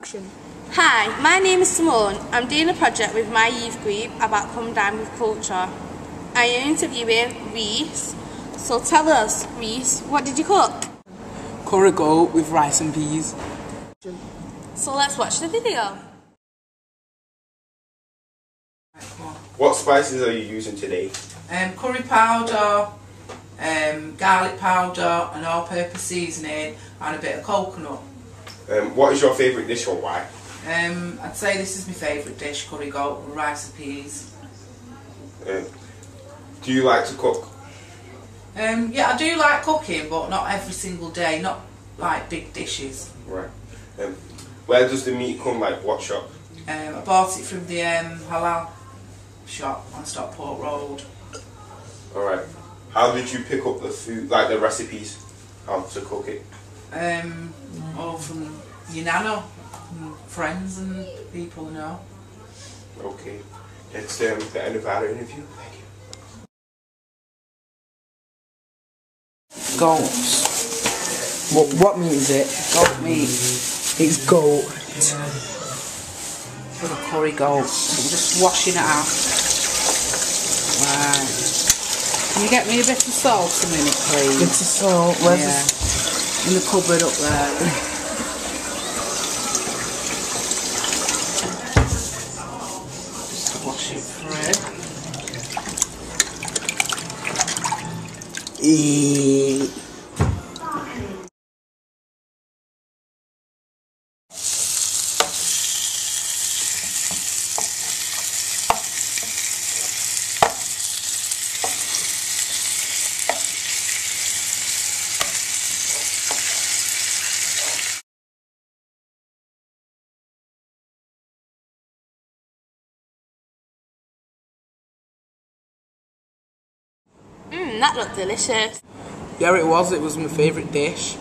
Action. Hi, my name is Simone. I'm doing a project with my youth group about come dine with culture. I am interviewing Reese. So tell us, Reese, what did you cook? Curry goat with rice and peas. So let's watch the video. What spices are you using today? um, curry powder, um, garlic powder, an all-purpose seasoning, and a bit of coconut. Um, what is your favourite dish or why? Um, I'd say this is my favourite dish, curry goat with rice and peas. Um, do you like to cook? Um, yeah, I do like cooking, but not every single day, not like big dishes. Right. Um, where does the meat come? Like what shop? Um, I bought it from the um, halal shop on Stockport Road. All right. How did you pick up the food, like the recipes, how to cook it? Um, all from your nana, and friends and people you know. Okay. that's um, the end of our interview. Thank you. Goats. What, what meat is it? Goat meat. It's goat. for the curry goat. I'm just washing it out. Right. Can you get me a bit of salt a minute, please? It's a salt. Where's yeah. In the cupboard up there. E- Mmm, that looked delicious. Yeah, it was. It was my favourite dish.